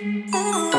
Oh.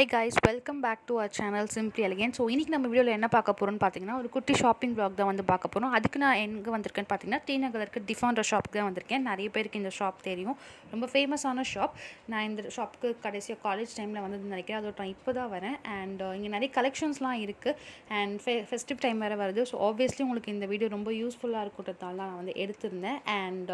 Hi guys welcome back to our channel simply elegant so இன்றைக்கி நம்ம வீடியோவில் என்ன பார்க்க போகிறோம்னு பார்த்தீங்கன்னா ஒரு குட்டி ஷாப்பிங் ப்ளாக் தான் வந்து பார்க்க போகிறோம் அதுக்கு நான் எங்கே வந்திருக்கேன்னு பார்த்தீங்கன்னா டி இருக்க டிஃபான்ற ஷாப்புக்கு தான் வந்திருக்கேன். நிறைய பேருக்கு இந்த ஷாப் தெரியும். ரொம்ப ஃபேமஸான ஷாப் நான் இந்த ஷாப்புக்கு கடைசியாக காலேஜ் டைமில் வந்து நினைக்கிறேன். அதோட நான் இப்போ தான் வரேன் அண்ட் இங்கே நிறைய கலெக்ஷன்ஸ்லாம் இருக்குது அண்ட் ஃபெ ஃபெஸ்டிவ் டைம் வேறு வருது. ஸோ ஆப்வியஸ்லி உங்களுக்கு இந்த வீடியோ ரொம்ப யூஸ்ஃபுல்லாக இருக்கிறதால நான் வந்து எடுத்திருந்தேன். அண்ட்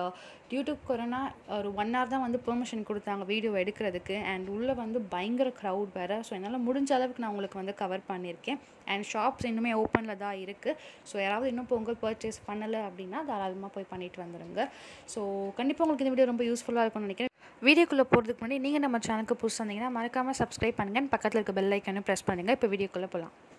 டியூ டு கொரோனா ஒரு ஒன் ஹவர் தான் வந்து பெர்மிஷன் கொடுத்தாங்க வீடியோ எடுக்கிறதுக்கு. அண்ட் உள்ளே வந்து பயங்கர க்ரௌட் வேறு. ஸோ என்னால் முடிஞ்ச அளவுக்கு நான் உங்களுக்கு வந்து கவர் பண்ணியிருக்கேன். அண்ட் ஷாப்ஸ் இன்னுமே ஓப்பனில் தான் இருக்குது ஸோ யாராவது இன்னும் பொங்கல் பர்ச்சேஸ் பண்ணலை அப்படின்னா தாராளமாக போய் பண்ணிட்டு வந்துடுங்க ஸோ கண்டிப்பாக உங்களுக்கு இந்த வீடியோ ரொம்ப யூஸ்ஃபுல்லாக இருக்கும்னு நினைக்கிறேன். வீடியோக்குள்ளே போகிறதுக்கு முன்னாடி நீங்கள் நம்ம சேனலுக்கு புதுசாக இருந்தீங்கன்னா மறக்காமல் சப்ஸ்கிரைப் பண்ணுங்கள் பக்கத்தில் இருக்க பெல் ஐக்கனும் ப்ரெஸ் பண்ணுங்கள் இப்போ வீடியோக்குள்ளே போகலாம்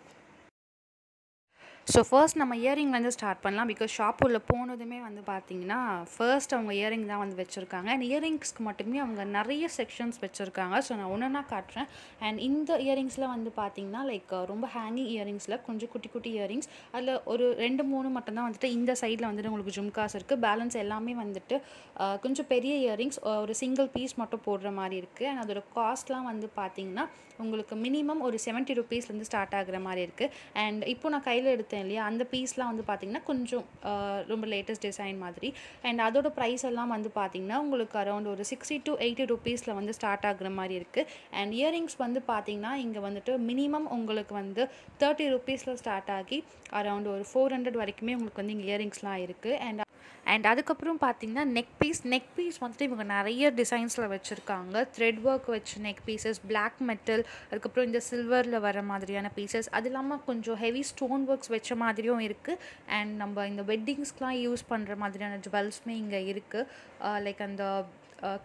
ஸோ ஃபர்ஸ்ட் நம்ம இயரிங்லேருந்து ஸ்டார்ட் பண்ணலாம் பிகாஸ் ஷாப் உள்ள போனதுமே வந்து பார்த்தீங்கன்னா ஃபர்ஸ்ட் அவங்க இயரிங் தான் வந்து வச்சுருக்காங்க. அண்ட் இயரிங்ஸ்க்கு மட்டுமே அவங்க நிறைய செக்ஷன்ஸ் வச்சுருக்காங்க. ஸோ நான் ஒன்றுனா காட்டுறேன். அண்ட் இந்த இயரிங்ஸில் வந்து பார்த்தீங்கன்னா லைக் ரொம்ப ஹேங்கிங் இயரிங்ஸில் கொஞ்சம் குட்டி குட்டி இயரிங்ஸ் அதில் ஒரு ரெண்டு மூணு மட்டும்தான் வந்துட்டு இந்த சைடில் வந்துட்டு உங்களுக்கு ஜும்காஸ் இருக்குது பேலன்ஸ் எல்லாமே வந்துட்டு கொஞ்சம் பெரிய இயரிங்ஸ் ஒரு சிங்கிள் பீஸ் மட்டும் போடுற மாதிரி இருக்குது அண்ட் அதோட காஸ்ட்லாம் வந்து பார்த்தீங்கன்னா உங்களுக்கு மினிமம் ஒரு செவன்ட்டி ருபீஸ்லேருந்து ஸ்டார்ட் ஆகிற மாதிரி இருக்குது அண்ட் இப்போ நான் கையில் எடுத்தேன் இல்லையா? அந்த பீஸ்லாம் வந்து பார்த்திங்கன்னா கொஞ்சம் ரொம்ப லேட்டஸ்ட் டிசைன் மாதிரி. அண்ட் அதோட ப்ரைஸ் எல்லாம் வந்து பார்த்திங்கன்னா உங்களுக்கு அரௌண்ட் ஒரு சிக்ஸ்டி டு எயிட்டி ருபீஸில் வந்து ஸ்டார்ட் ஆகுற மாதிரி இருக்குது அண்ட் இயரிங்ஸ் வந்து பார்த்திங்கன்னா இங்கே வந்துட்டு மினிமம் உங்களுக்கு வந்து தேர்ட்டி ருபீஸில் ஸ்டார்ட் ஆகி அரௌண்ட் ஒரு ஃபோர் ஹண்ட்ரட் வரைக்குமே உங்களுக்கு வந்து இங்கே இயரிங்ஸ்லாம் இருக்குது அண்ட் அண்ட் அதுக்கப்புறம் பார்த்தீங்கன்னா நெக் பீஸ் நெக் பீஸ் வந்துட்டு இவங்க நிறைய டிசைன்ஸில் வச்சுருக்காங்க. த்ரெட் ஒர்க் வச்ச நெக் பீசஸ் பிளாக் மெட்டல் அதுக்கப்புறம் இந்த சில்வரில் வர மாதிரியான பீசஸ் அது இல்லாமல் கொஞ்சம் ஹெவி ஸ்டோன் ஒர்க்ஸ் வச்ச மாதிரியும் இருக்குது அண்ட் நம்ம இந்த வெட்டிங்ஸ்க்கெலாம் யூஸ் பண்ணுற மாதிரியான ஜுவல்ஸுமே இங்கே இருக்குது லைக் uh, அந்த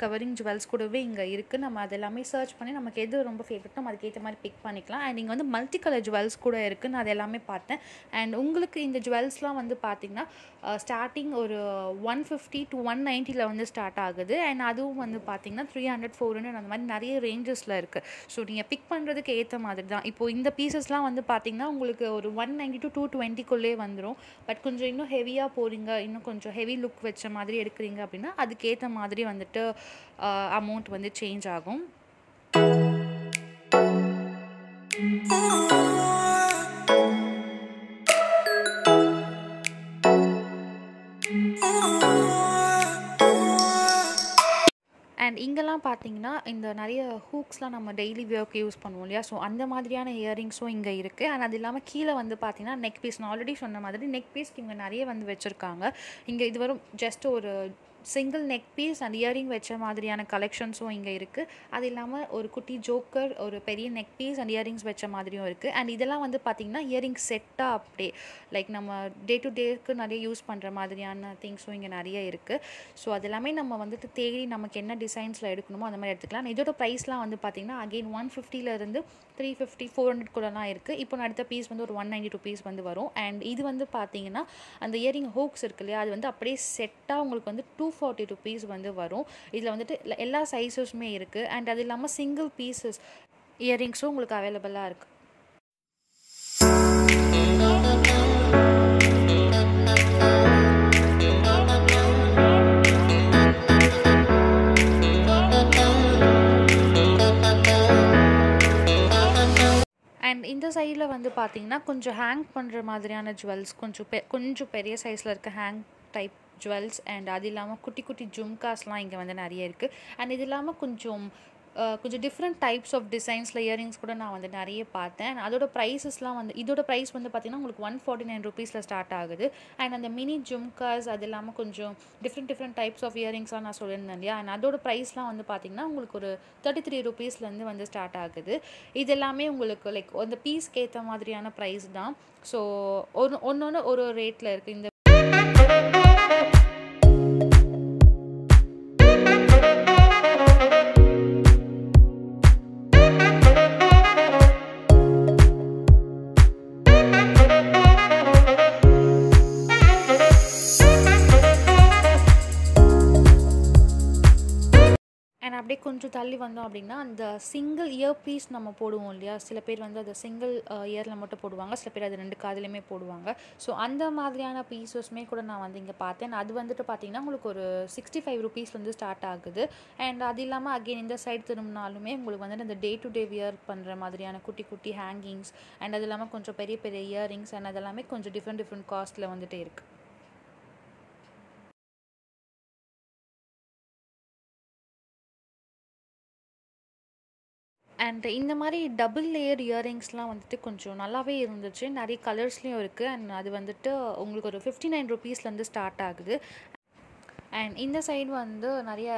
கவரிங் ஜுவல்ஸ் கூடவே இங்கே இருக்குது நம்ம அதெல்லாமே சர்ச் பண்ணி நமக்கு எது ரொம்ப ஃபேவரட்டோ நம்ம அதுக்கேற்ற மாதிரி பிக் பண்ணிக்கலாம். அண்ட் இங்கே வந்து மல்டி கலர் ஜுவல்ஸ் கூட இருக்குது நான் அது எல்லாமே பார்த்தேன். அண்ட் உங்களுக்கு இந்த ஜுவல்ஸ்லாம் வந்து பார்த்திங்கன்னா ஸ்டார்டிங் ஒரு ஒன் ஃபிஃப்டி டு ஒன் நைன்ட்டியில் வந்து ஸ்டார்ட் ஆகுது. அண்ட் அதுவும் வந்து பார்த்திங்கன்னா த்ரீ ஹண்ட்ரட் ஃபோர் ஹண்ட்ரட் அந்த மாதிரி நிறைய ரேஞ்சஸில் இருக்குது ஸோ நீங்கள் பிக் பண்ணுறதுக்கு ஏற்ற மாதிரி தான். இப்போது இந்த பீசஸ்லாம் வந்து பார்த்திங்கன்னா உங்களுக்கு ஒரு ஒன் நைன்ட்டி டு டூ டுவெண்ட்டிக்குள்ளே வந்துடும் பட் கொஞ்சம் இன்னும் ஹெவியாக போகிறீங்க இன்னும் கொஞ்சம் ஹெவி லுக் வச்ச மாதிரி எடுக்கிறீங்க அப்படின்னா அதுக்கேற்ற மாதிரி வந்துட்டு அமௌண்ட் வந்து சேஞ்ச் ஆகும். அண்ட் இங்கெல்லாம் பார்த்தீங்கன்னா இந்த நிறைய ஹூக்ஸ்லாம் நம்ம டெய்லி வியர்க்கு யூஸ் பண்ணுவோம் இல்லையா? ஸோ அந்த மாதிரியான இயரிங்ஸும் இங்கே இருக்குது அண்ட் அது இல்லாமல் கீழே வந்து பார்த்தீங்கன்னா நெக் பீஸ் நான் ஆல்ரெடி சொன்ன மாதிரி நெக் பீஸ்க்கு இங்கே நிறைய வந்து வச்சுருக்காங்க. இங்கே இது வரும் ஜஸ்ட் ஒரு single neck piece and earring வச்ச மாதிரியான கலெக்ஷன்ஸும் இங்கே இருக்குது அது இல்லாமல் ஒரு குட்டி ஜோக்கர் ஒரு பெரிய நெக் பீஸ் அண்ட் இயரிங்ஸ் வச்ச மாதிரியும் இருக்குது அண்ட் இதெல்லாம் வந்து பார்த்திங்கன்னா இயரிங் செட்டாக அப்படியே லைக் நம்ம டே டு டேக்கு நிறைய யூஸ் பண்ணுற மாதிரியான திங்ஸும் இங்கே நிறைய இருக்குது ஸோ அது எல்லாமே நம்ம வந்துட்டு தேடி நமக்கு என்ன டிசைன்ஸில் எடுக்கணுமோ அந்த மாதிரி எடுத்துக்கலாம். இதோட ப்ரைஸ்லாம் வந்து பார்த்திங்கன்னா அகெயின் ஒன் ஃபிஃப்டிலேருந்து த்ரீ ஃபிஃப்டி ஃபோர் ஹண்ட்ரட் கூடலாம் இருக்குது இப்போ நான் அடுத்த பீஸ் வந்து ஒரு ஒன் நைன்டி ருபீஸ் வந்து வரும். அண்ட் இது வந்து பார்த்தீங்கன்னா அந்த இயரிங் ஹோக்ஸ் இருக்கு இல்லையா அது வந்து அப்படியே செட்டாக உங்களுக்கு வந்து டூ ஃபார்ட்டி ருபீஸ் வந்து வரும். இதில் வந்துட்டு எல்லா- எல்லா சைஸஸுமே இருக்குது அண்ட் அது இல்லாமல் சிங்கிள் பீசஸ் இயரிங்ஸும் உங்களுக்கு அவைலபிளாக இருக்குது அண்ட் இந்த சைடில் வந்து பார்த்தீங்கன்னா கொஞ்சம் ஹேங் பண்ணுற மாதிரியான ஜுவல்ஸ் கொஞ்சம் பெ கொஞ்சம் பெரிய சைஸில் இருக்க ஹேங் டைப் ஜுவல்ஸ் அண்ட் அது இல்லாமல் குட்டி குட்டி ஜும்காஸ்லாம் இங்கே வந்து நிறைய இருக்குது அண்ட் இது இல்லாமல் கொஞ்சம் கொஞ்சம் டிஃப்ரெண்ட் டைப்ஸ் ஆஃப் டிசைன்ஸில் இயரிங்ஸ் கூட நான் வந்து நிறைய பார்த்தேன். And அதோட ப்ரைஸஸ்லாம் வந்து இதோட ப்ரைஸ் வந்து பார்த்திங்கன்னா உங்களுக்கு ஒன் ஃபார்ட்டி நைன் ருபீஸில் ஸ்டார்ட் ஆகுது. அண்ட் அந்த மினி ஜும்காஸ் அது இல்லாமல் கொஞ்சம் டிஃப்ரெண்ட் டிஃப்ரெண்ட் டைப்ஸ் ஆஃப் இயரிங்ஸ்லாம் நான் சொல்லியிருந்தேன் இல்லையா? அண்ட் அதோட ப்ரைஸ்லாம் வந்து பார்த்திங்கன்னா உங்களுக்கு ஒரு தேர்ட்டி த்ரீ ருபீஸ்லேருந்து வந்து ஸ்டார்ட் ஆகுது. இது எல்லாமே உங்களுக்கு லைக் அந்த பீஸ்க்கு ஏற்ற மாதிரியான ப்ரைஸ் தான். ஸோ ஒன்று ஒன்று ஒரு ரேட்டில் இருக்குது இந்த கொஞ்சம் தள்ளி வந்தோம் அப்படின்னா அந்த சிங்கிள் இயர் பீஸ் நம்ம போடுவோம் இல்லையா? சில பேர் வந்து அதை சிங்கிள் இயரில் மட்டும் போடுவாங்க சில பேர் அது ரெண்டு காதுலையுமே போடுவாங்க. ஸோ அந்த மாதிரியான பீஸஸ்மே கூட நான் வந்து இங்கே பார்த்தேன். அது வந்துட்டு பார்த்தீங்கன்னா உங்களுக்கு ஒரு சிக்ஸ்டி ஃபைவ் ருபீஸ்லேருந்து ஸ்டார்ட் ஆகுது. அண்ட் அது இல்லாமல் அகெயின் இந்த சைடு திரும்பினாலுமே உங்களுக்கு வந்துட்டு அந்த டே டு டே வியர் பண்ணுற மாதிரியான குட்டி குட்டி ஹேங்கிங்ஸ் அண்ட் அது இல்லாமல் கொஞ்சம் பெரிய பெரிய இயரிங்ஸ் அண்ட் அதெல்லாமே கொஞ்சம் டிஃப்ரெண்ட் டிஃப்ரெண்ட் காஸ்ட்டில் வந்துட்டு இருக்குது அண்ட் இந்த மாதிரி டபுள் லேயர் இயரிங்ஸ்லாம் வந்துட்டு கொஞ்சம் நல்லாவே இருந்துச்சு. நிறைய கலர்ஸ்லேயும் இருக்குது அண்ட் அது வந்துட்டு உங்களுக்கு ஒரு ஃபிஃப்டி நைன் ருபீஸ்லேருந்து ஸ்டார்ட் ஆகுது. அண்ட் இந்த சைடு வந்து நிறைய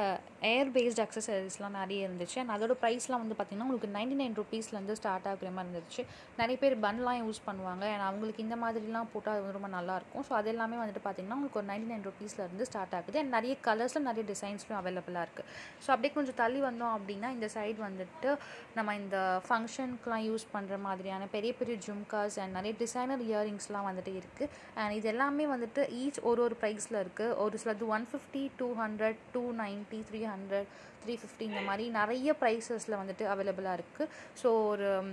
ஏர் பேஸ்ட் அக்சசரிஸ்லாம் நிறைய இருந்துச்சு. அண்ட் அதோட ப்ரைஸ்லாம் வந்து பார்த்திங்கன்னா உங்களுக்கு நைன்டி நைன் ருபீஸ்லேருந்து ஸ்டார்ட் ஆகுற மாதிரி இருந்துச்சு. நிறைய பேர் பன்லாம் யூஸ் பண்ணுவாங்க. அண்ட் அவங்களுக்கு இந்த மாதிரிலாம் போட்டால் அது ரொம்ப நல்லாயிருக்கும் ஸோ அது எல்லாமே வந்துட்டு பார்த்திங்கன்னா உங்களுக்கு ஒரு நைன்டி நைன் ருபீஸ்லேருந்து ஸ்டார்ட் ஆகுது. அண்ட் நிறைய கலர்ஸில் நிறைய டிசைன்ஸ்லையும் அவைலபிளாக இருக்குது ஸோ அப்படியே கொஞ்சம் தள்ளி வந்தோம் அப்படின்னா இந்த சைடு வந்துட்டு நம்ம இந்த ஃபங்க்ஷனுக்குலாம் யூஸ் பண்ணுற மாதிரியான பெரிய பெரிய ஜும்காஸ் அண்ட் நிறைய டிசைனர் இயரிங்ஸ்லாம் வந்துட்டு இருக்குது அண்ட் இது எல்லாமே வந்துட்டு ஈச் ஒரு ஒரு ப்ரைஸில் இருக்குது ஒரு சிலது one fifty two hundred two ninety three hundred three fifty இந்த மாதிரி நிறைய ப்ரைஸஸில் வந்துட்டு அவைலபிளாக இருக்குது ஸோ ஒரு um,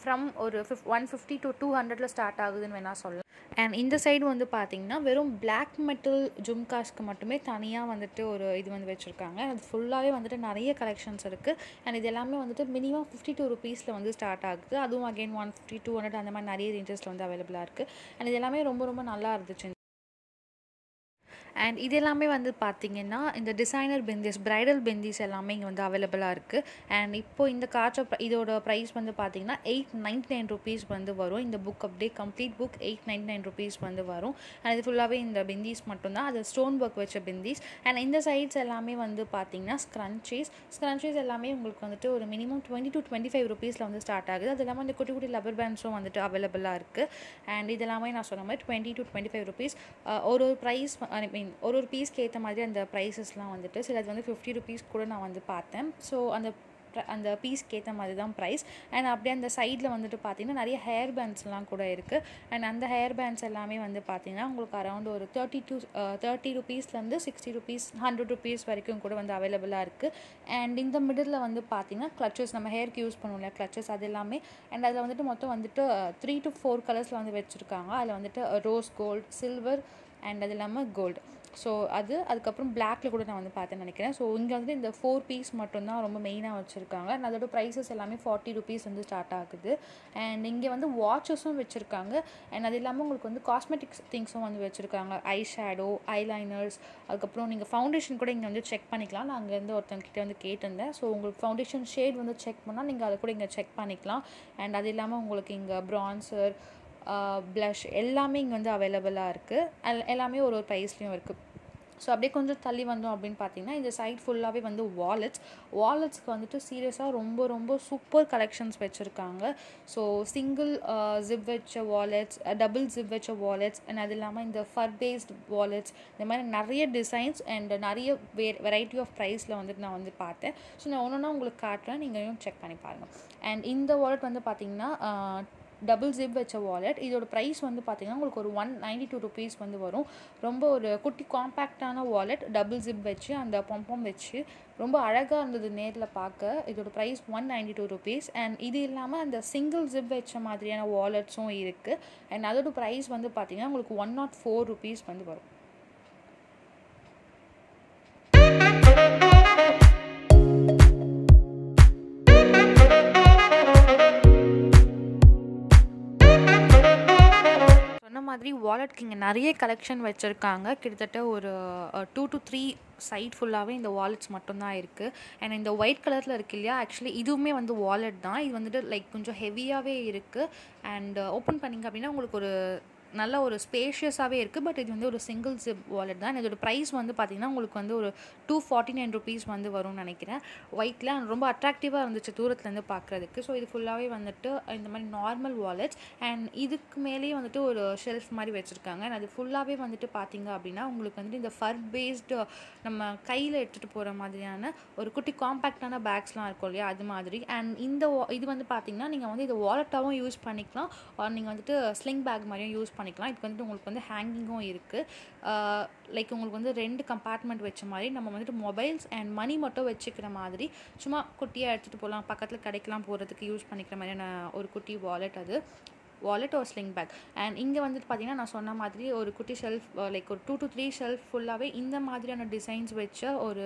ஃப்ரம் ஒரு ஃபிஃப் ஒன் ஃபிஃப்டி டு டூ ஹண்ட்ரடில் ஸ்டார்ட் ஆகுதுன்னு வேணால் சொல்லலாம். அண்ட் இந்த சைடு வந்து பார்த்திங்கன்னா வெறும் பிளாக் மெட்டல் ஜும்காஸ்க்கு மட்டுமே தனியாக வந்துட்டு ஒரு இது வந்து வச்சுருக்காங்க. அது ஃபுல்லாகவே வந்துட்டு நிறைய கலெக்ஷன்ஸ் இருக்குது அண்ட் இது எல்லாமே வந்துட்டு மினிமம் ஃபிஃப்டி டூ ருபீஸில் வந்து ஸ்டார்ட் ஆகுது. அதுவும் again one fifty two hundred அந்த மாதிரி நிறைய ரேஞ்சஸில் வந்து அவைலபிளாக இருக்குது அண்ட் இது எல்லாமே ரொம்ப ரொம்ப நல்லா இருந்துச்சு. அண்ட் இது எல்லாமே வந்து பார்த்திங்கன்னா இந்த டிசைனர் பிந்திஸ் ப்ரைடல் பிந்திஸ் எல்லாமே இங்கே வந்து அவைலபிளாக இருக்குது அண்ட் இப்போது இந்த காற்ற இதோட ப்ரைஸ் வந்து பார்த்திங்கன்னா எயிட் நைன்டி நைன் ருபீஸ் வந்து வரும். இந்த புக் அப்படியே complete book eight ninety nine rupees வந்து வரும். அண்ட் இது ஃபுல்லாகவே இந்த பிந்திஸ் மட்டும்தான். அது ஸ்டோன் ஒர்க் வச்ச பிந்திஸ் அண்ட் இந்த சைட்ஸ் எல்லாமே வந்து பார்த்திங்கன்னா ஸ்க்ரன்ச்சீஸ் ஸ்க்ரன்ச்சீஸ் எல்லாமே உங்களுக்கு வந்துட்டு ஒரு minimum twenty to twenty five ருபீஸில் வந்து ஸ்டார்ட் ஆகுது. அது இல்லாமல் இந்த குட்டி குட்டி லப்பர் பேண்ட்ஸும் வந்துட்டு அவைலபிளாக இருக்குது அண்ட் இது எல்லாமே நான் சொன்ன மாதிரி twenty to twenty five rupees ஒரு ஒரு ப்ரைஸ் ஐ மீன் ஒரு ஒரு பீஸ்க்கு ஏற்ற மாதிரி அந்த ப்ரைஸஸ்லாம் வந்துட்டு சிலது வந்து ஃபிஃப்டி ருபீஸ் கூட நான் வந்து பார்த்தேன். ஸோ அந்த அந்த பீஸ்க்கு ஏற்ற மாதிரி தான் ப்ரைஸ் அண்ட் அப்படியே அந்த சைடில் வந்துட்டு பார்த்தீங்கன்னா நிறைய ஹேர் பேண்ட்ஸ்லாம் கூட இருக்குது அண்ட் அந்த ஹேர் பேண்ட்ஸ் எல்லாமே வந்து பார்த்தீங்கன்னா உங்களுக்கு அரௌண்ட் ஒரு தேர்ட்டி டூ தேர்ட்டி ருபீஸ்லேருந்து சிக்ஸ்டி ருபீஸ் ஹண்ட்ரட் ருபீஸ் வரைக்கும் கூட வந்து அவைலபிளாக இருக்குது அண்ட் இந்த மிடில் வந்து பார்த்தீங்கன்னா கிளச்சஸ் நம்ம ஹேருக்கு யூஸ் பண்ணுவோம்ல கிளச்சஸ் அது எல்லாமே. அண்ட் அதில் வந்துட்டு மொத்தம் வந்துட்டு த்ரீ டு ஃபோர் கலர்ஸில் வந்து வச்சுருக்காங்க. அதில் வந்துட்டு ரோஸ் கோல்டு சில்வர் அண்ட் அது இல்லாமல் கோல்டு ஸோ அது அதுக்கப்புறம் பிளாக்ல கூட நான் வந்து பார்த்தேன்னு நினைக்கிறேன். ஸோ இங்கே வந்து இந்த ஃபோர் பீஸ் மட்டும்தான் ரொம்ப மெயினாக வச்சுருக்காங்க. அண்ட் அதோட ப்ரைஸஸ் எல்லாமே ஃபார்ட்டி ருபீஸ் வந்து ஸ்டார்ட் ஆகுது. அண்ட் இங்கே வந்து வாட்சஸும் வச்சுருக்காங்க. அண்ட் அது இல்லாமல் உங்களுக்கு வந்து காஸ்மெட்டிக்ஸ் திங்ஸும் வந்து வச்சுருக்காங்க. ஐ ஷேடோ ஐலைனர்ஸ் அதுக்கப்புறம் நீங்கள் ஃபவுண்டேஷன் கூட இங்கே வந்து செக் பண்ணிக்கலாம். நான் அங்கேருந்து ஒருத்தங்கிட்ட வந்து கேட்டிருந்தேன். ஸோ உங்களுக்கு ஃபவுண்டேஷன் ஷேட் வந்து செக் பண்ணால் நீங்கள் அதை கூட இங்கே செக் பண்ணிக்கலாம். அண்ட் அது இல்லாமல் உங்களுக்கு இங்கே ப்ரான்சர் ப்ளஷ் எல்லாமே இங்கே வந்து அவைலபிளாக இருக்குது எல்லாமே ஒரு ஒரு ப்ரைஸ்லேயும் இருக்குது ஸோ அப்படியே கொஞ்சம் தள்ளி வந்தோம் அப்படின்னு பார்த்தீங்கன்னா இந்த சைட் ஃபுல்லாகவே வந்து வாலெட்ஸ் வாலெட்ஸ்க்கு வந்துட்டு சீரியஸாக ரொம்ப ரொம்ப சூப்பர் கலெக்ஷன்ஸ் வச்சுருக்காங்க. ஸோ சிங்கிள் ஜிப் வச்ச வாலெட்ஸ் டபுள் ஜிப் வச்ச வாலெட்ஸ் அண்ட் அது இல்லாமல் இந்த ஃபர் பேஸ்ட் வாலெட்ஸ் இந்த மாதிரி நிறைய டிசைன்ஸ் அண்ட் நிறைய வே வெரைட்டி ஆஃப் ப்ரைஸில் வந்துட்டு நான் வந்து பார்த்தேன் ஸோ நான் ஒன்று ஒன்றா உங்களுக்கு காட்டுறேன். நீங்கள் செக் பண்ணி பாருங்கள் அண்ட் இந்த வாலெட் வந்து பார்த்திங்கன்னா டபுள் ஜிப் வச்ச வாலெட் இதோட ப்ரைஸ் வந்து பார்த்திங்கன்னா உங்களுக்கு ஒரு ஒன் நைன்டி டூ ருபீஸ் வந்து வரும். ரொம்ப ஒரு குட்டி காம்பேக்டான வாலெட் டபுள் ஜிப் வச்சு அந்த பொம்பம் வச்சு ரொம்ப அழகாக இருந்தது நேரில் பார்க்க இதோட price one ninety two rupees and இது இல்லாமல் அந்த சிங்கிள் ஜிப் வச்ச மாதிரியான வாலெட்ஸும் இருக்குது அண்ட் அதோட ப்ரைஸ் வந்து பார்த்திங்கன்னா உங்களுக்கு ஒன் நாட் ஃபோர் ருபீஸ் வந்து வரும். மாதிரி வாலெட்க்கு இங்கே நிறைய கலெக்ஷன் வச்சுருக்காங்க. கிட்டத்தட்ட ஒரு டூ டு த்ரீ சைட் ஃபுல்லாகவே இந்த வாலெட்ஸ் மட்டும்தான் இருக்குது அண்ட் இந்த ஒயிட் கலரில் இருக்கு இல்லையா ஆக்சுவலி இதுவுமே வந்து வாலெட் தான். இது வந்துட்டு லைக் கொஞ்சம் ஹெவியாகவே இருக்குது அண்ட் ஓப்பன் பண்ணிங்க அப்படின்னா உங்களுக்கு ஒரு நல்ல ஒரு ஸ்பேஷியஸாகவே இருக்குது பட் இது வந்து ஒரு சிங்கிள் ஜிப் வாலெட் தான். இதோட ப்ரைஸ் வந்து பார்த்திங்கன்னா உங்களுக்கு வந்து ஒரு டூ ஃபார்ட்டி நைன் ருபீஸ் வந்து வரும்னு நினைக்கிறேன். ஒயிட்டில் ரொம்ப அட்ராக்டிவாக இருந்துச்சு தூரத்துலேருந்து பார்க்குறதுக்கு ஸோ இது ஃபுல்லாகவே வந்துட்டு இந்த மாதிரி நார்மல் வாலெட்ஸ் அண்ட் இதுக்கு மேலேயே வந்துட்டு ஒரு ஷெல்ஃப் மாதிரி வச்சுருக்காங்க. அண்ட் அது ஃபுல்லாகவே வந்துட்டு பார்த்திங்க அப்படின்னா உங்களுக்கு வந்துட்டு இந்த ஃபர் பேஸ்டு நம்ம கையில் எடுத்துகிட்டு போகிற மாதிரியான ஒரு குட்டி காம்பேக்டான பேக்ஸ்லாம் இருக்கும் இல்லையா? அது மாதிரி. அண்ட் இந்த இது வந்து பார்த்திங்கன்னா நீங்கள் வந்து இதை வாலெட்டாகவும் யூஸ் பண்ணிக்கலாம். ஆர் நீங்கள் வந்துட்டு ஸ்லிங் பேக் மாதிரியும் யூஸ் பண்ணிக்கலாம். இதுக்கு வந்துட்டு உங்களுக்கு வந்து ஹேங்கிங்கும் இருக்குது லைக் உங்களுக்கு வந்து ரெண்டு கம்பார்ட்மெண்ட் வச்ச மாதிரி நம்ம வந்துட்டு மொபைல்ஸ் அண்ட் மணி மட்டும் வச்சுக்கிற மாதிரி சும்மா குட்டியாக எடுத்துகிட்டு போகலாம் பக்கத்தில் கடைக்கெலாம் போகிறதுக்கு யூஸ் பண்ணிக்கிற மாதிரியான ஒரு குட்டி வாலெட் அது. வாலெட் ஒரு ஸ்லிங் பேக் அண்ட் இங்கே வந்துட்டு பார்த்தீங்கன்னா நான் சொன்ன மாதிரி ஒரு குட்டி ஷெல்ஃப் லைக் ஒரு டூ டு த்ரீ ஷெல்ஃப் ஃபுல்லாகவே இந்த மாதிரியான டிசைன்ஸ் வச்ச ஒரு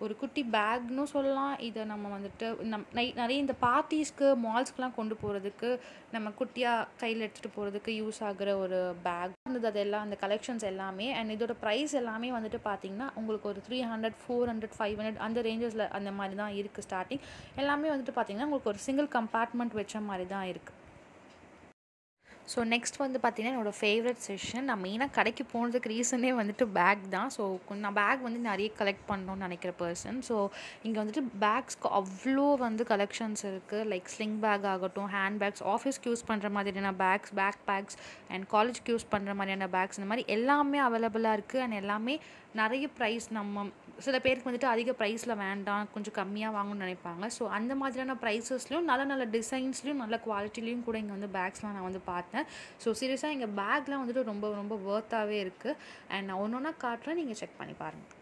ஒரு குட்டி பேக்னு சொல்லலாம். இதை நம்ம வந்துட்டு நம் நிறைய இந்த பார்ட்டிஸ்க்கு மால்ஸ்க்குலாம் கொண்டு போகிறதுக்கு நம்ம குட்டியாக கையில் எடுத்துகிட்டு போகிறதுக்கு யூஸ் ஆகிற ஒரு பேக் இருந்தது அதெல்லாம் அந்த கலெக்ஷன்ஸ் எல்லாமே அண்ட் இதோட ப்ரைஸ் எல்லாமே வந்துட்டு பார்த்தீங்கன்னா உங்களுக்கு ஒரு three hundred four hundred five hundred அந்த ரேஞ்சஸில் அந்த மாதிரி தான் இருக்குது ஸ்டார்டிங் எல்லாமே வந்துட்டு பார்த்தீங்கன்னா உங்களுக்கு ஒரு சிங்கிள் கம்பார்ட்மெண்ட் வச்ச மாதிரி தான் இருக்குது ஸோ நெக்ஸ்ட் வந்து பார்த்திங்கன்னா என்னோடய ஃபேவரட் செஷன் நான் மெயினாக கடைக்கு போனதுக்கு ரீசனே வந்துட்டு பேக் தான். ஸோ நான் பேக் வந்து நிறைய கலெக்ட் பண்ணணும்னு நினைக்கிற பர்சன் ஸோ இங்கே வந்துட்டு பேக்ஸ்க்கு அவ்வளோ வந்து கலெக்ஷன்ஸ் இருக்குது லைக் ஸ்லிங் பேக் ஆகட்டும் ஹேண்ட் பேக்ஸ் ஆஃபீஸ்க்கு யூஸ் பண்ணுற மாதிரியான பேக்ஸ் பேக் பேக்ஸ் அண்ட் காலேஜ்க்கு யூஸ் பண்ணுற மாதிரியான பேக்ஸ் இந்த மாதிரி எல்லாமே அவைலபிளாக இருக்குது அண்ட் எல்லாமே நிறைய ப்ரைஸ் நம்ம சில பேருக்கு வந்துட்டு அதிக ப்ரைஸில் வேண்டாம் கொஞ்சம் கம்மியாக வாங்கணும்னு நினைப்பாங்க. ஸோ அந்த மாதிரியான ப்ரைஸஸ்லையும் நல்ல நல்ல டிசைன்ஸ்லையும் நல்ல குவாலிட்டிலையும் கூட இங்கே வந்து பேக்ஸ்லாம் நான் வந்து பார்த்தேன். ஸோ சீரியஸாக இங்கே பேக்லாம் வந்துட்டு ரொம்ப ரொம்ப ஒர்த்தாகவே இருக்குது அண்ட் நான் ஒன்று ஒன்றா காட்டுறேன். நீங்கள் செக் பண்ணி பாருங்கள்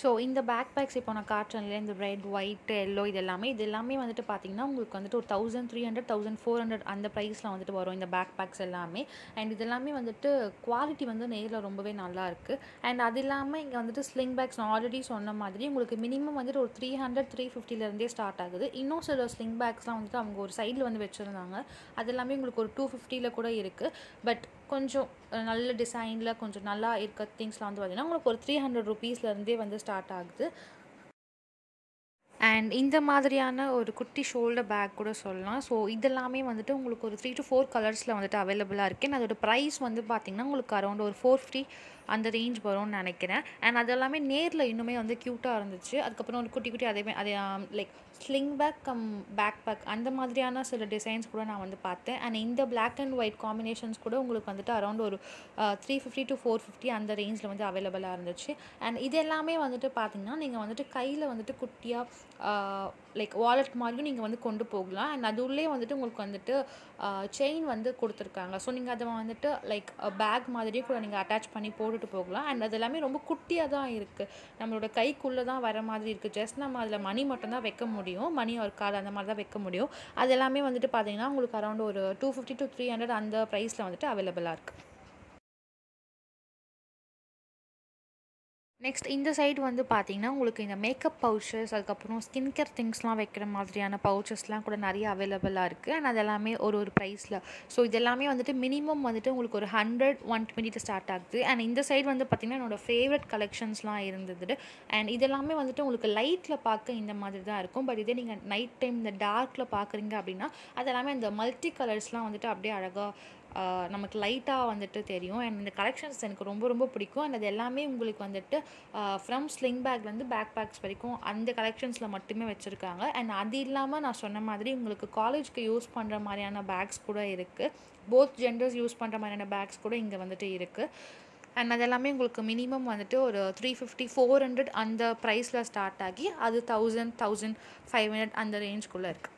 ஸோ இந்த பேக் பேக்ஸ் இப்போ நான் காட்டுறேன் இந்த ரெட் ஒயிட் எல்லோ இது எல்லாமே இது எல்லாமே வந்துட்டு பார்த்தீங்கன்னா உங்களுக்கு வந்துட்டு ஒரு thousand three hundred thousand four hundred அந்த ப்ரைஸில் வந்துட்டு வரும் இந்த பேக் பேக்ஸ் எல்லாமே. அண்ட் இது எல்லாமே வந்துட்டு குவாலிட்டி வந்து நேரில் ரொம்பவே நல்லா இருக்குது அண்ட் அது இல்லாமல் இங்கே வந்துட்டு ஸ்லிங் பேக்ஸ் நான் ஆல்ரெடி சொன்ன மாதிரி உங்களுக்கு மினிமம் வந்துட்டு ஒரு த்ரீ ஹண்ட்ரட் த்ரீ ஃபிஃப்டிலேருந்தே ஸ்டார்ட் ஆகுது. இன்னும் சில ஸ்லிங் பேக்ஸ்லாம் வந்துட்டு அவங்க ஒரு சைடில் வந்து வச்சுருந்தாங்க. அது எல்லாமே உங்களுக்கு ஒரு டூ ஃபிஃப்டியில் கூட இருக்குது பட் கொஞ்சம் நல்ல டிசைனில் கொஞ்சம் நல்லா இருக்க திங்ஸ்லாம் வந்து பார்த்தீங்கன்னா உங்களுக்கு ஒரு த்ரீ ஹண்ட்ரட் ருபீஸ்லேருந்தே வந்து ஸ்டார்ட் ஆகுது. அண்ட் இந்த மாதிரியான ஒரு குட்டி ஷோல்டர் பேக் கூட சொல்லலாம். ஸோ இதெல்லாமே வந்துட்டு உங்களுக்கு ஒரு த்ரீ டு ஃபோர் கலர்ஸில் வந்துட்டு அவைலபிளாக இருக்குது அதோட ப்ரைஸ் வந்து பார்த்திங்கன்னா உங்களுக்கு அரௌண்ட் ஒரு ஃபோர் ஃபிஃப்டி அந்த ரேஞ்ச் வரும்னு நினைக்கிறேன். அண்ட் அதெல்லாமே நேரில் இன்னுமே வந்து க்யூட்டாக இருந்துச்சு. அதுக்கப்புறம் ஒரு குட்டி குட்டி அதே அதே um, like sling bag cum back pack அந்த மாதிரியான சில டிசைன்ஸ் கூட நான் வந்து பார்த்தேன். அண்ட் இந்த பிளாக் அண்ட் ஒயிட் காம்பினேஷன்ஸ் கூட உங்களுக்கு வந்துட்டு அரௌண்ட் ஒரு three fifty to four fifty அந்த ரேஞ்சில் வந்து அவைலபிளாக இருந்துச்சு. அண்ட் இது எல்லாமே வந்துட்டு பார்த்தீங்கன்னா நீங்கள் வந்துட்டு கையில் வந்துட்டு குட்டியாக லைக் வாலெட் மாதிரியும் நீங்கள் வந்து கொண்டு போகலாம். அண்ட் அது உள்ளே வந்துட்டு உங்களுக்கு வந்துட்டு செயின் வந்து கொடுத்துருக்காங்க. ஸோ நீங்கள் அதை வந்துட்டு லைக் பேக் மாதிரியே கூட நீங்கள் அட்டாச் பண்ணி போட்டுட்டு போகலாம். அண்ட் அது எல்லாமே ரொம்ப குட்டியாக தான் இருக்குது நம்மளோட கைக்குள்ளே தான் வர மாதிரி இருக்குது ஜஸ்ட் நம்ம அதில் மணி மட்டும்தான் வைக்க முடியும். மணி ஒரு கார்டு அந்த மாதிரி தான் வைக்க முடியும். அது எல்லாமே வந்துட்டு பார்த்தீங்கன்னா உங்களுக்கு அரௌண்ட் ஒரு two fifty to three hundred அந்த ப்ரைஸில் வந்துட்டு அவைலபிளாக இருக்குது நெக்ஸ்ட் இந்த சைடு வந்து பார்த்தீங்கன்னா உங்களுக்கு இந்த மேக்கப் பவுச்சஸ் அதுக்கப்புறம் ஸ்கின் கேர் திங்ஸ்லாம் வைக்கிற மாதிரியான பவுச்சஸ்லாம் கூட நிறைய அவைலபிளாக இருக்குது அண்ட் அது எல்லாமே ஒரு ஒரு ப்ரைஸில் ஸோ இதெல்லாமே வந்துட்டு மினிமம் வந்துட்டு உங்களுக்கு ஒரு ஹண்ட்ரட் ஒன் டுவெண்ட்டி ஸ்டார்ட் ஆகுது. அண்ட் இந்த சைடு வந்து பார்த்திங்கன்னா என்னோடய ஃபேவரட் கலெக்ஷன்ஸ்லாம் இருந்தது. அண்ட் இதெல்லாமே வந்துட்டு உங்களுக்கு லைட்டில் பார்க்க இந்த மாதிரி தான் இருக்கும். பட் இதே நீங்கள் நைட் டைம் இந்த டார்க்கில் பார்க்குறீங்க அப்படின்னா அது எல்லாமே இந்த மல்டி கலர்ஸ்லாம் வந்துட்டு அப்படியே அழகாக நமக்கு லைட்டாக வந்துட்டு தெரியும். அண்ட் இந்த கலெக்ஷன்ஸ் எனக்கு ரொம்ப ரொம்ப பிடிக்கும். அண்ட் அது எல்லாமே உங்களுக்கு வந்துட்டு ஃப்ரம் ஸ்லிங் பேக்லேருந்து பேக் பேக்ஸ் வரைக்கும் அந்த கலெக்ஷன்ஸில் மட்டுமே வச்சுருக்காங்க. அண்ட் அது இல்லாமல் நான் சொன்ன மாதிரி உங்களுக்கு காலேஜ்க்கு யூஸ் பண்ணுற மாதிரியான பேக்ஸ் கூட இருக்குது போத் ஜெண்டர்ஸ் யூஸ் பண்ணுற மாதிரியான பேக்ஸ் கூட இங்கே வந்துட்டு இருக்குது அண்ட் அது எல்லாமே உங்களுக்கு மினிமம் வந்துட்டு ஒரு த்ரீ ஃபிஃப்டி ஃபோர் ஹண்ட்ரட் அந்த ப்ரைஸில் ஸ்டார்ட் ஆகி அது தௌசண்ட் தௌசண்ட் ஃபைவ் ஹண்ட்ரட் அந்த ரேஞ்ச்குள்ளே இருக்குது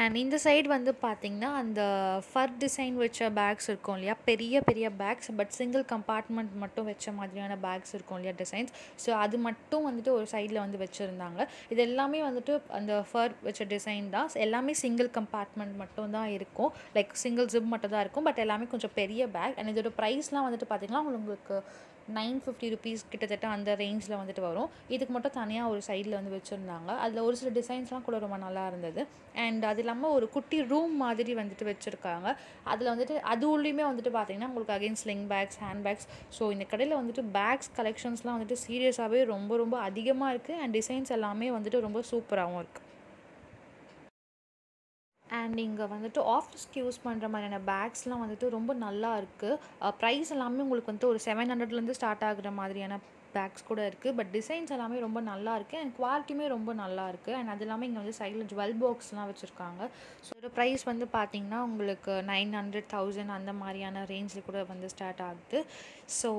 அண்ட் இந்த சைடு வந்து பார்த்திங்கன்னா அந்த ஃபர் டிசைன் வச்ச பேக்ஸ் இருக்கும் இல்லையா? பெரிய பெரிய பேக்ஸ் பட் சிங்கிள் கம்பார்ட்மெண்ட் மட்டும் வச்ச மாதிரியான பேக்ஸ் இருக்கும் இல்லையா டிசைன்ஸ் ஸோ அது மட்டும் வந்துட்டு ஒரு சைடில் வந்து வச்சுருந்தாங்க. இது எல்லாமே வந்துட்டு அந்த ஃபர் வச்ச டிசைன் தான். எல்லாமே சிங்கிள் கம்பார்ட்மெண்ட் மட்டும் தான் இருக்கும். லைக் சிங்கிள் ஜிப் மட்டும் தான் இருக்கும். பட் எல்லாமே கொஞ்சம் பெரிய பேக் அண்ட் இதோட ப்ரைஸ்லாம் வந்துட்டு பார்த்திங்கன்னா உங்களுக்கு நைன் ஃபிஃப்டி ருபீஸ் கிட்டத்தட்ட அந்த ரேஞ்சில் வந்துட்டு வரும். இதுக்கு மட்டும் தனியாக ஒரு சைடில் வந்து வச்சுருந்தாங்க. அதில் ஒரு சில டிசைன்ஸ்லாம் கூட ரொம்ப நல்லா இருந்தது. அண்ட் அது இல்லாமல் ஒரு குட்டி ரூம் மாதிரி வந்துட்டு வச்சுருக்காங்க. அதில் வந்துட்டு அது உள்ளேயுமே வந்துட்டு பார்த்தீங்கன்னா உங்களுக்கு again sling bags hand bags so இந்த கடையில் வந்துட்டு பேக்ஸ் கலெக்ஷன்ஸ்லாம் வந்துட்டு சீரியஸாகவே ரொம்ப ரொம்ப அதிகமாக இருக்குது அண்ட் டிசைன்ஸ் எல்லாமே வந்துட்டு ரொம்ப சூப்பராகவும் இருக்குது அண்ட் இங்கே வந்துட்டு ஆஃபீஸ்க்கு யூஸ் பண்ணுற மாதிரியான பேக்ஸ்லாம் வந்துட்டு ரொம்ப நல்லா இருக்குது ப்ரைஸ் எல்லாமே உங்களுக்கு வந்துட்டு ஒரு செவன் ஹண்ட்ரட்லேருந்து ஸ்டார்ட் ஆகுற மாதிரியான பேக்ஸ் கூட இருக்குது பட் டிசைன்ஸ் எல்லாமே ரொம்ப நல்லா இருக்குது அண்ட் குவாலிட்டியுமே ரொம்ப நல்லா இருக்குது அண்ட் அது இல்லாமல் இங்கே வந்து சைடில் ஜுவல் பாக்ஸ்லாம் வச்சுருக்காங்க. ஸோ இதோட ப்ரைஸ் வந்து பார்த்திங்கன்னா உங்களுக்கு நைன் ஹண்ட்ரட் தௌசண்ட் அந்த மாதிரியான ரேஞ்சில் கூட வந்து ஸ்டார்ட் ஆகுது. ஸோ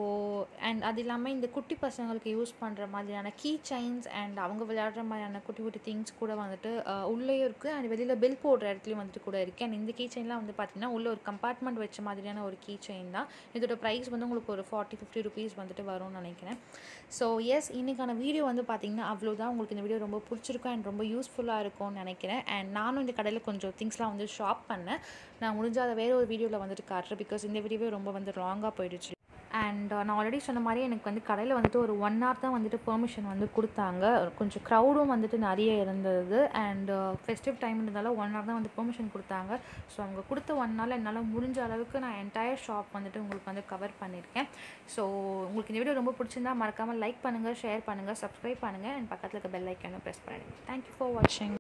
அண்ட் அது இல்லாமல் இந்த குட்டி பசங்களுக்கு யூஸ் பண்ணுற மாதிரியான கீ செயின்ஸ் அண்ட் அவங்க விளையாடுற மாதிரியான குட்டி குட்டி திங்ஸ் கூட வந்துட்டு உள்ளேயும் இருக்குது அண்ட் வெளியில் பில் போடுற இடத்துலையும் வந்துட்டு கூட இருக்குது அண்ட் இந்த கீ செயின்லாம் வந்து பார்த்திங்கன்னா உள்ளே ஒரு கம்பார்ட்மெண்ட் வச்ச மாதிரியான ஒரு கீ செயின் தான். இதோட ப்ரைஸ் வந்து உங்களுக்கு ஒரு ஃபார்ட்டி ஃபிஃப்டி ருபீஸ் வந்துட்டு வரும்னு நினைக்கிறேன். ஸோ எஸ் இன்றைக்கான வீடியோ வந்து பார்த்திங்கன்னா அவ்வளோதான் உங்களுக்கு இந்த வீடியோ ரொம்ப பிடிச்சிருக்கும் அண்ட் ரொம்ப யூஸ்ஃபுல்லாக இருக்கும்னு நினைக்கிறேன். அண்ட் நானும் இந்த கடையில் கொஞ்சம் திங்ஸ்லாம் வந்து ஷாப் பண்ணேன். நான் முடிஞ்சாத வேறு ஒரு வீடியோவில் வந்துட்டு காட்டுறேன் பிகாஸ் இந்த வீடியோவே ரொம்ப வந்து ராங்காக போயிடுச்சு. அண்ட் uh, நான் ஆல்ரெடி சொன்ன மாதிரி எனக்கு வந்து கடையில் வந்துட்டு ஒரு ஒன் ஹவர் தான் வந்துட்டு பெர்மிஷன் வந்து கொடுத்தாங்க. கொஞ்சம் க்ரௌடும் வந்துட்டு நிறைய இருந்தது. அண்ட் ஃபெஸ்டிவ் டைம்ன்றதால ஒன் ஹவர் தான் வந்து பெர்மிஷன் கொடுத்தாங்க. ஸோ அவங்க கொடுத்த ஒன் ஹவரில் என்னால் முடிஞ்ச அளவுக்கு நான் என்டையர் ஷாப் வந்துட்டு உங்களுக்கு வந்து கவர் பண்ணியிருக்கேன் ஸோ உங்களுக்கு இந்த வீடியோ ரொம்ப பிடிச்சிருந்தா மறக்காமல் லைக் பண்ணுங்கள் ஷேர் பண்ணுங்கள் சப்ஸ்கிரைப் பண்ணுங்கள் அண்ட் பக்கத்தில் இருக்க பெல் ஐக்கானும் ப்ரெஸ் பண்ணுங்கள் தேங்க்யூ ஃபார் வாட்சிங்